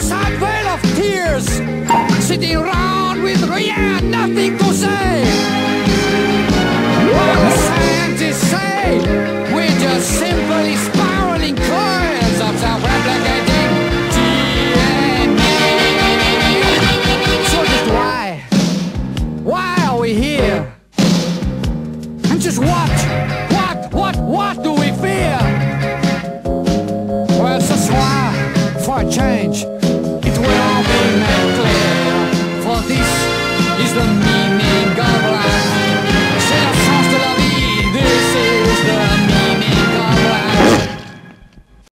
sad veil of tears, sitting around with yeah, nothing to say. What the scientists say, we're just simply spiraling coils of self-replicating DNA. So just why, why are we here? And just what, what, what, what do change, it will all be made clear. For this is the.